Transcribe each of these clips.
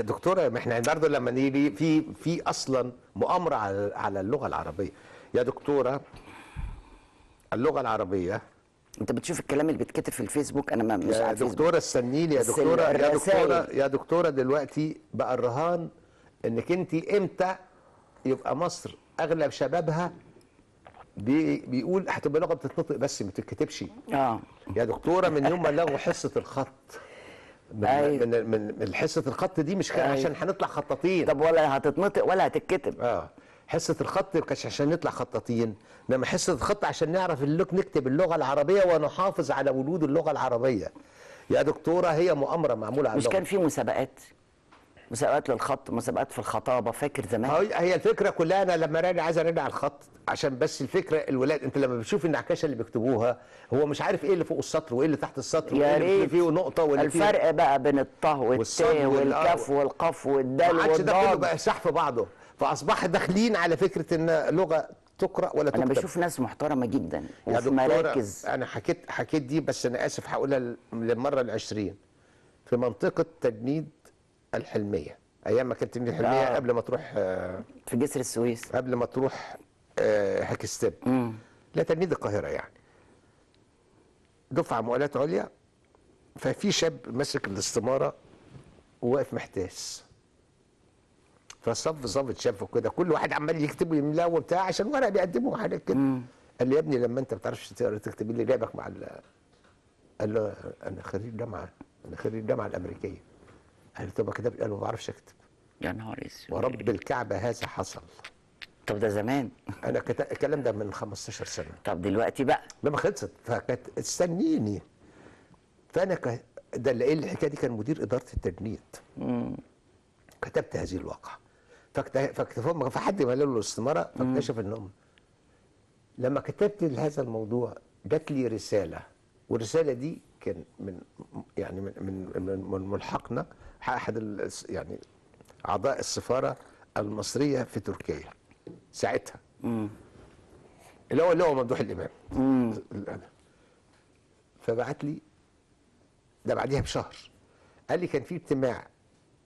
دكتورة ما إحنا برضه لما نيجي في في أصلا مؤامرة على على اللغة العربية. يا دكتورة اللغة العربية. أنت بتشوف الكلام اللي بيتكتب في الفيسبوك أنا ما مش يا. دكتورة استنيني يا دكتورة. يا. دكتورة يا دكتورة دلوقتي بقى الرهان إنك أنت إمتى يبقى مصر أغلب شبابها بي بيقول هتبقى لغة بتتنطق بس ما بتتكتبش. آه. يا دكتورة من يوم ما لغوا حصة الخط. من أيوة. من من, حصة الخط دي مش أيوة. عشان هنطلع خطاطين طب ولا هتتنطق ولا هتتكتب آه حصة الخط ما كانش عشان نطلع خطاطين إنما حصة الخط عشان نعرف اللغة نكتب اللغة العربية ونحافظ على ولود اللغة العربية يا دكتورة هي مؤامرة معمولة على مش اللغة. كان في مسابقات مسابقات للخط مسابقات في الخطابة فاكر زمان؟ هي الفكرة كلها أنا لما راجع عايز أرجع الخط عشان بس الفكرة الولاد أنت لما بتشوف النعكشه اللي بيكتبوها هو مش عارف إيه اللي فوق السطر وإيه اللي تحت السطر وإيه اللي فيه نقطة واللي فيه الفرق بقى بين الطه والتاء وال- والكاف. والقاف والدال عادش ده كله والضاد. بقى سح في بعضه. فأصبح داخلين على فكرة إن لغة تقرأ ولا أنا تكتب. بشوف ناس محترمة جدا وفي مراكز. أنا حكيت حكيت دي بس أنا آسف هقولها ل- للمرة العشرين. في منطقة تجنيد الحلمية. أيام ما كانت تجنيد الحلمية آه. قبل ما تروح آه، في جسر السويس. قبل ما تروح آه، هاكستيب لا تجنيد القاهرة يعني. دفعة مؤهلات عليا ففي شاب ماسك الاستمارة وواقف محتاس. فصف ظابط شافه كده كل واحد عمال يكتب ويملاه وبتاع عشان ورق بيقدموا حاجات كده. قال لي يا ابني لما انت ما بتعرفش تقرأ تكتب لي لعبك مع ال قال له أنا خريج جامعة أنا خريج الجامعة الأمريكية. قال له طب ما كتبت قال ما بعرفش اكتب. يا نهار أسود. ورب الكعبة هذا حصل. طب ده زمان. أنا كت... الكلام ده من 15 سنة. طب دلوقتي بقى. لما خلصت. فكانت استنيني. فأنا ك... ده اللي قايل الحكاية دي كان مدير إدارة التجنيد. كتبت هذه الواقعة. فاكت- فاكتفهم فحد ما له الاستمارة فاكتشف انهم لما كتبت هذا الموضوع جات لي رسالة والرسالة دي كان من يعني من من من, ملحقنا أحد يعني أعضاء السفارة المصرية في تركيا ساعتها. اللي هو اللي هو ممدوح الإمام. فبعت لي ده بعديها بشهر قال لي كان في اجتماع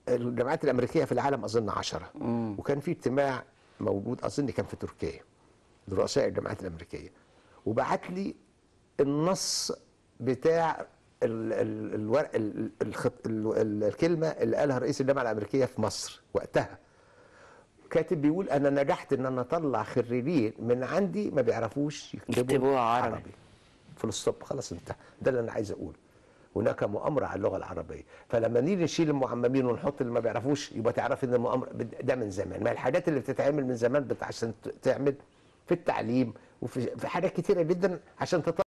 الجامعات الأمريكية في العالم أظن عشرة. وكان في اجتماع موجود أظن كان في تركيا رؤساء الجامعات الأمريكية. وبعت لي النص بتاع ال ال الورق ال الخط ال ال الكلمة اللي قالها رئيس الجامعة الأمريكية في مصر وقتها. كاتب بيقول أنا نجحت إن أنا أطلع خريجين من عندي ما بيعرفوش يكتبوا يكتبوها عربي. full stop خلاص انتهى. ده اللي أنا عايز أقوله. هناك مؤامرة على اللغة العربية. فلما نيجي نشيل المعممين ونحط اللي ما بيعرفوش يبقى تعرف إن المؤامرة ده من زمان. ما الحاجات اللي بتتعمل من زمان عشان تعمل في التعليم وفي في حاجات كتيرة جدا عشان تطلع